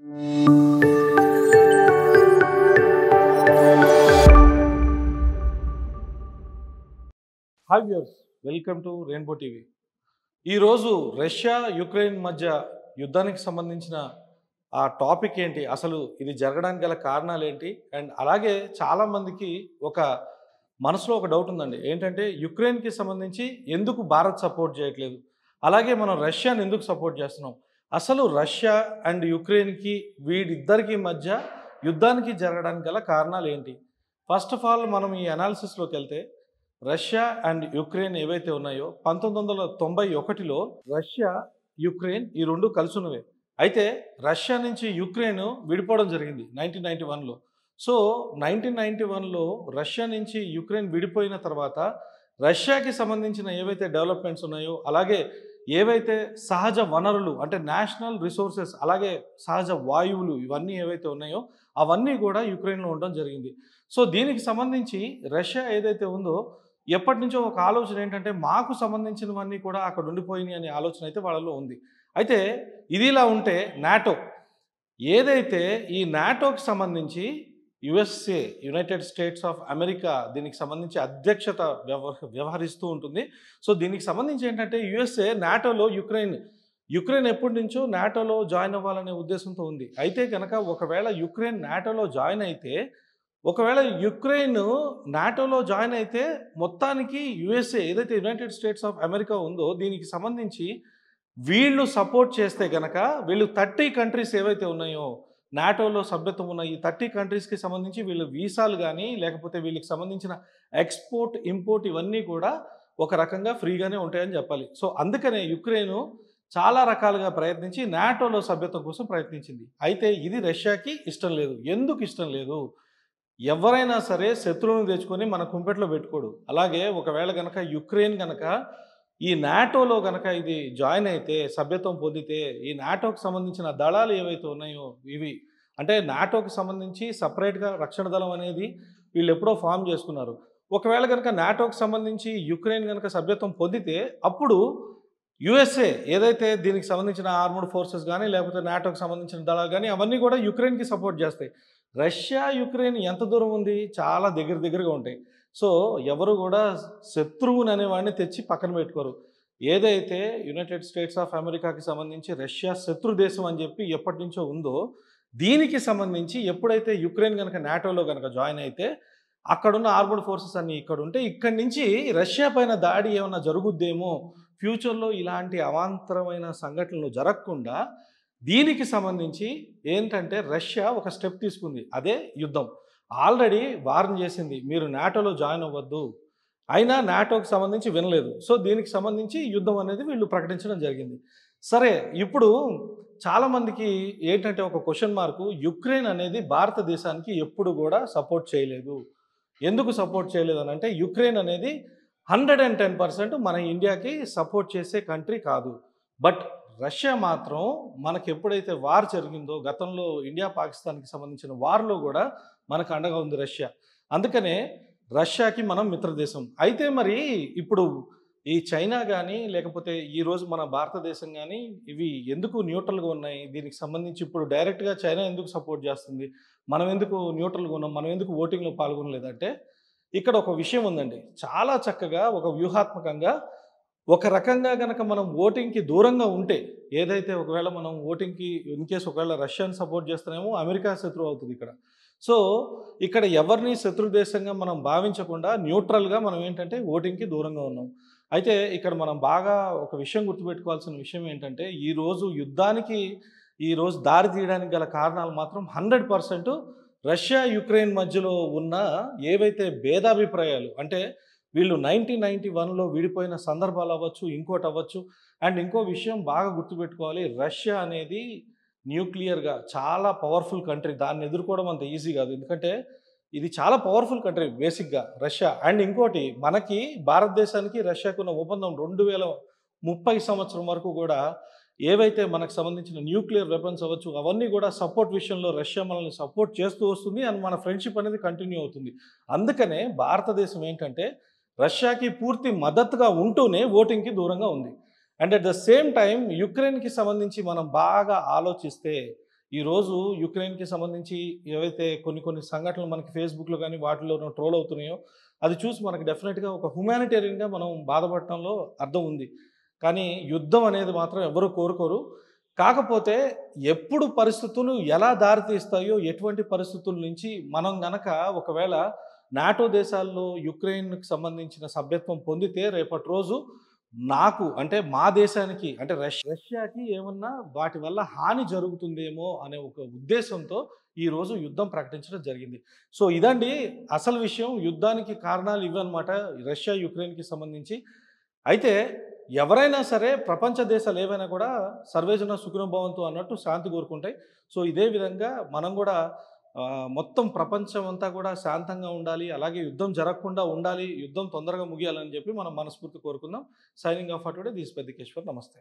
Hi viewers welcome to Rainbow TV ఈరోజు Russia Ukraine మధ్య యుద్ధానికి సంబంధించిన ఆ టాపిక్ ఏంటి? అసలు ఇది జరగడానికి గల కారణాలు ఏంటి? అండ్ అలాగే చాలామందికి ఒక మనసులో ఒక డౌట్ ఉందండి. ఏంటంటే యుక్రెయిన్కి సంబంధించి ఎందుకు భారత్ సపోర్ట్ చేయట్లేదు? అలాగే మనం రష్యాని ఎందుకు సపోర్ట్ చేస్తున్నాం? అసలు రష్యా అండ్ యుక్రెయిన్కి వీడిద్దరికి మధ్య యుద్ధానికి జరగడానికి గల కారణాలు ఏంటి? ఫస్ట్ ఆఫ్ ఆల్ మనం ఈ అనాలిసిస్లోకి వెళ్తే రష్యా అండ్ యుక్రెయిన్ ఏవైతే ఉన్నాయో పంతొమ్మిది వందల తొంభై ఒకటిలో రష్యా యుక్రెయిన్ ఈ రెండు కలుసున్నవే. అయితే రష్యా నుంచి యుక్రెయిన్ విడిపోవడం జరిగింది నైన్టీన్ నైన్టీ వన్లో. సో నైన్టీన్ నైన్టీ వన్లో రష్యా నుంచి యుక్రెయిన్ విడిపోయిన తర్వాత రష్యాకి సంబంధించిన ఏవైతే డెవలప్మెంట్స్ ఉన్నాయో అలాగే ఏవైతే సహజ వనరులు అంటే నేషనల్ రిసోర్సెస్ అలాగే సహజ వాయువులు ఇవన్నీ ఏవైతే ఉన్నాయో అవన్నీ కూడా యుక్రెయిన్లో ఉండడం జరిగింది. సో దీనికి సంబంధించి రష్యా ఏదైతే ఉందో ఎప్పటి నుంచో ఒక ఆలోచన ఏంటంటే మాకు సంబంధించినవన్నీ కూడా అక్కడ ఉండిపోయినాయి అనే ఆలోచన అయితే వాళ్ళలో ఉంది. అయితే ఇది ఇలా ఉంటే నాటో ఏదైతే ఈ నాటోకి సంబంధించి USA United States of America దీనికి సంబంధించి అధ్యక్షత వ్యవ వ్యవహరిస్తూ ఉంటుంది. సో దీనికి సంబంధించి ఏంటంటే యుఎస్ఏ నాటోలో యుక్రెయిన్ యుక్రెయిన్ ఎప్పటి నుంచో నాటోలో జాయిన్ అవ్వాలనే ఉద్దేశంతో ఉంది. అయితే కనుక ఒకవేళ యుక్రెయిన్ నాటోలో జాయిన్ అయితే ఒకవేళ యుక్రెయిన్ నాటోలో జాయిన్ అయితే మొత్తానికి యుఎస్ఏ ఏదైతే యునైటెడ్ స్టేట్స్ ఆఫ్ అమెరికా ఉందో దీనికి సంబంధించి వీళ్ళు సపోర్ట్ చేస్తే కనుక వీళ్ళు థర్టీ కంట్రీస్ ఏవైతే ఉన్నాయో నాటోలో సభ్యత్వం ఉన్న ఈ థర్టీ కంట్రీస్కి సంబంధించి వీళ్ళు వీసాలు కానీ లేకపోతే వీళ్ళకి సంబంధించిన ఎక్స్పోర్ట్ ఇంపోర్ట్ ఇవన్నీ కూడా ఒక రకంగా ఫ్రీగానే ఉంటాయని చెప్పాలి. సో అందుకనే యుక్రెయిన్ చాలా రకాలుగా ప్రయత్నించి నాటోలో సభ్యత్వం కోసం ప్రయత్నించింది. అయితే ఇది రష్యాకి ఇష్టం లేదు. ఎందుకు ఇష్టం లేదు? ఎవరైనా సరే శత్రువుని తెచ్చుకొని మన కుంపెట్లో పెట్టుకోడు. అలాగే ఒకవేళ కనుక యుక్రెయిన్ కనుక ఈ నాటోలో కనుక ఇది జాయిన్ అయితే సభ్యత్వం పొందితే ఈ నాటోకి సంబంధించిన దళాలు ఏవైతే ఉన్నాయో ఇవి అంటే నాటోకి సంబంధించి సపరేట్గా రక్షణ దళం అనేది వీళ్ళు ఎప్పుడో ఫామ్ చేసుకున్నారు. ఒకవేళ కనుక నాటోకి సంబంధించి యుక్రెయిన్ కనుక సభ్యత్వం పొందితే అప్పుడు యుఎస్ఏ ఏదైతే దీనికి సంబంధించిన ఆర్మడ్ ఫోర్సెస్ కానీ లేకపోతే నాటోకి సంబంధించిన దళాలు కానీ అవన్నీ కూడా యుక్రెయిన్కి సపోర్ట్ చేస్తాయి. రష్యా యుక్రెయిన్ ఎంత దూరం ఉంది? చాలా దగ్గర దగ్గరగా ఉంటాయి. సో ఎవరు కూడా శత్రువుని అనేవాడిని తెచ్చి పక్కన పెట్టుకోరు. ఏదైతే యునైటెడ్ స్టేట్స్ ఆఫ్ అమెరికాకి సంబంధించి రష్యా శత్రు దేశం అని చెప్పి ఎప్పటి నుంచో ఉందో దీనికి సంబంధించి ఎప్పుడైతే యుక్రెయిన్ కనుక నాటోలో కనుక జాయిన్ అయితే అక్కడున్న ఆర్మడ్ ఫోర్సెస్ అన్ని ఇక్కడ ఉంటే ఇక్కడి నుంచి రష్యా పైన దాడి ఏమైనా జరుగుద్దేమో ఫ్యూచర్లో ఇలాంటి అవాంతరమైన సంఘటనలు జరగకుండా దీనికి సంబంధించి ఏంటంటే రష్యా ఒక స్టెప్ తీసుకుంది. అదే యుద్ధం. ఆల్రెడీ వార్న్ చేసింది మీరు నాటోలో జాయిన్ అవ్వద్దు. అయినా నాటోకి సంబంధించి వినలేదు. సో దీనికి సంబంధించి యుద్ధం అనేది వీళ్ళు ప్రకటించడం జరిగింది. సరే ఇప్పుడు చాలామందికి ఏంటంటే ఒక క్వశ్చన్ మార్కు యుక్రెయిన్ అనేది భారతదేశానికి ఎప్పుడు కూడా సపోర్ట్ చేయలేదు. ఎందుకు సపోర్ట్ చేయలేదు అని అంటే యుక్రెయిన్ అనేది హండ్రెడ్ అండ్ టెన్ పర్సెంట్ మన ఇండియాకి సపోర్ట్ చేసే కంట్రీ కాదు. బట్ రష్యా మాత్రం మనకి ఎప్పుడైతే వార్ జరిగిందో గతంలో ఇండియా పాకిస్తాన్కి సంబంధించిన వార్లో కూడా మనకు అండగా ఉంది రష్యా. అందుకనే రష్యాకి మనం మిత్రదేశం. అయితే మరి ఇప్పుడు ఈ చైనా కానీ లేకపోతే ఈరోజు మన భారతదేశం కానీ ఇవి ఎందుకు న్యూట్రల్గా ఉన్నాయి? దీనికి సంబంధించి ఇప్పుడు డైరెక్ట్గా చైనా ఎందుకు సపోర్ట్ చేస్తుంది? మనం ఎందుకు న్యూట్రల్గా ఉన్నాం? మనం ఎందుకు ఓటింగ్లో పాల్గొనలేదంటే ఇక్కడ ఒక విషయం ఉందండి. చాలా చక్కగా ఒక వ్యూహాత్మకంగా ఒక రకంగా కనుక మనం ఓటింగ్కి దూరంగా ఉంటే ఏదైతే ఒకవేళ మనం ఓటింగ్కి ఇన్ కేసు ఒకవేళ రష్యాని సపోర్ట్ చేస్తున్నామో అమెరికా శత్రువు అవుతుంది ఇక్కడ. సో ఇక్కడ ఎవరిని శత్రు దేశంగా మనం భావించకుండా న్యూట్రల్గా మనం ఏంటంటే ఓటింగ్కి దూరంగా ఉన్నాం. అయితే ఇక్కడ మనం బాగా ఒక విషయం గుర్తుపెట్టుకోవాల్సిన విషయం ఏంటంటే ఈరోజు యుద్ధానికి ఈరోజు దారి తీయడానికి గల కారణాలు మాత్రం హండ్రెడ్ పర్సెంట్ రష్యా యుక్రెయిన్ మధ్యలో ఉన్న ఏవైతే భేదాభిప్రాయాలు అంటే వీళ్ళు నైన్టీన్ నైన్టీ వన్లో విడిపోయిన సందర్భాలు అవ్వచ్చు ఇంకోటి అవ్వచ్చు అండ్ ఇంకో విషయం బాగా గుర్తుపెట్టుకోవాలి రష్యా అనేది న్యూక్లియర్గా చాలా పవర్ఫుల్ కంట్రీ. దాన్ని ఎదుర్కోవడం అంత ఈజీ కాదు. ఎందుకంటే ఇది చాలా పవర్ఫుల్ కంట్రీ బేసిక్గా రష్యా. అండ్ ఇంకోటి మనకి భారతదేశానికి రష్యాకు ఉన్న ఒప్పందం రెండు వేల ముప్పై సంవత్సరం వరకు కూడా ఏవైతే మనకు సంబంధించిన న్యూక్లియర్ వెపన్స్ అవ్వచ్చు అవన్నీ కూడా సపోర్ట్ విషయంలో రష్యా మనల్ని సపోర్ట్ చేస్తూ వస్తుంది అండ్ మన ఫ్రెండ్షిప్ అనేది కంటిన్యూ అవుతుంది. అందుకనే భారతదేశం ఏంటంటే రష్యాకి పూర్తి మద్దతుగా ఉంటూనే ఓటింగ్కి దూరంగా ఉంది. And at the same time యుక్రెయిన్కి సంబంధించి మనం బాగా ఆలోచిస్తే ఈరోజు యుక్రెయిన్కి సంబంధించి ఏవైతే కొన్ని కొన్ని సంఘటనలు మనకి ఫేస్బుక్లో కానీ వాటిలో ట్రోల్ అవుతున్నాయో అది చూసి మనకి డెఫినెట్గా ఒక హ్యుమానిటేరియన్గా మనం బాధపడటంలో అర్థం ఉంది. కానీ యుద్ధం అనేది మాత్రం ఎవరు కోరుకోరు. కాకపోతే ఎప్పుడు పరిస్థితులు ఎలా దారితీస్తాయో ఎటువంటి పరిస్థితుల నుంచి మనం గనక ఒకవేళ నాటో దేశాల్లో యుక్రెయిన్కి సంబంధించిన సభ్యత్వం పొందితే రేపటి రోజు నాకు అంటే మా దేశానికి అంటే రష్ రష్యాకి ఏమన్నా వాటి వల్ల హాని జరుగుతుందేమో అనే ఒక ఉద్దేశంతో ఈరోజు యుద్ధం ప్రకటించడం జరిగింది. సో ఇదండి అసలు విషయం. యుద్ధానికి కారణాలు ఇవన్నమాట రష్యా యుక్రెయిన్కి సంబంధించి. అయితే ఎవరైనా సరే ప్రపంచ దేశాలు ఏవైనా కూడా సర్వేజన సుఖనుభవంతో అన్నట్టు శాంతి కోరుకుంటాయి. సో ఇదే విధంగా మనం కూడా మొత్తం ప్రపంచం అంతా కూడా శాంతంగా ఉండాలి అలాగే యుద్ధం జరగకుండా ఉండాలి యుద్ధం తొందరగా ముగియాలని చెప్పి మనం మనస్ఫూర్తి కోరుకుందాం. Signing off today this Peddikeshwar. నమస్తే.